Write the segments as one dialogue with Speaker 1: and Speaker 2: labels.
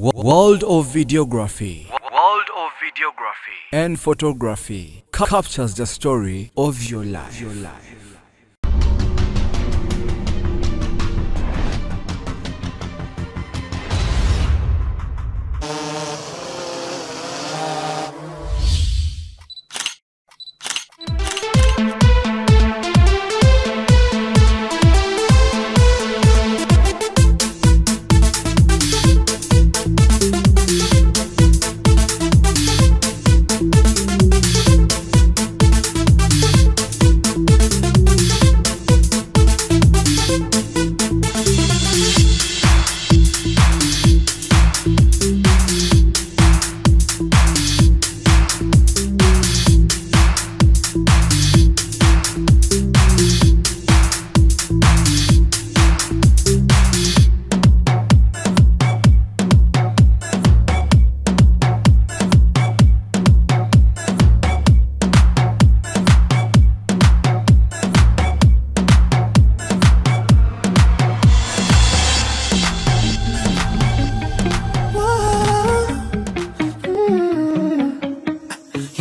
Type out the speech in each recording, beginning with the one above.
Speaker 1: World of videography
Speaker 2: World of videography.
Speaker 1: and photography captures the story of your life. Your life.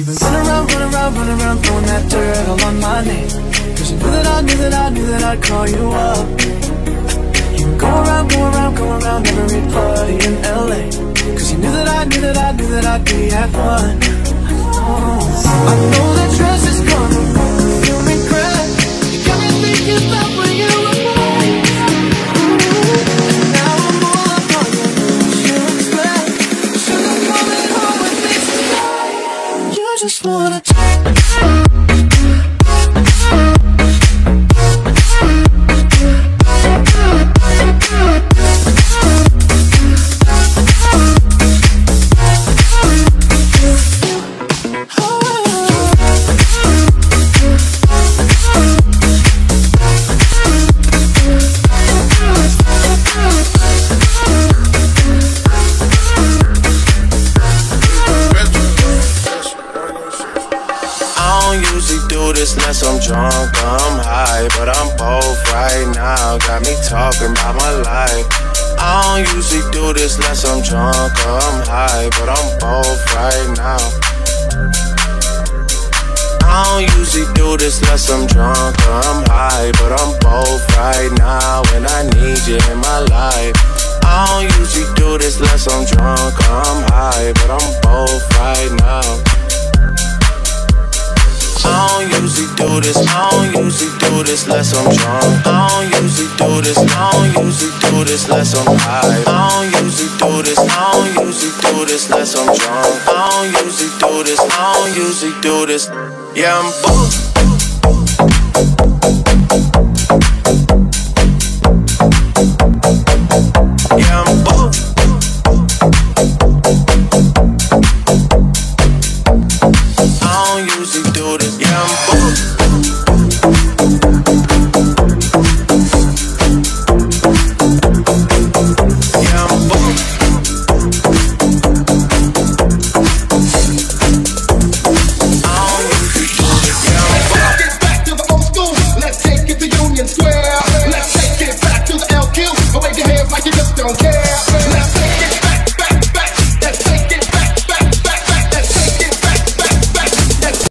Speaker 3: Been running around, running around, running around, throwing that dirt all on my name. Cause you knew that I knew that I knew that I'd call you up. You go around, go around, go around every party in LA. Cause you knew that I knew that I knew that I'd be at one. Just wanna
Speaker 4: do this unless I'm drunk I'm high, but I'm both right now. Got me talking about my life. I don't usually do this unless I'm drunk I'm high, but I'm both right now. I don't usually do this unless I'm drunk or I'm high, but I'm both right now, and I need you in my life. I don't usually do this unless I'm drunk or I'm high, but I'm both right now. I don't usually do this, I don't usually do this unless I'm drunk. I don't usually do this, I don't usually do this unless I'm high. I don't usually do this, I don't usually do this unless I'm drunk. I don't usually do this, I don't usually do this. Yeah, I'm booked.